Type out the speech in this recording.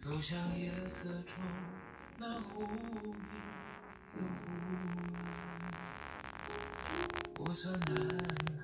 走向夜色中那无名的湖，不算难。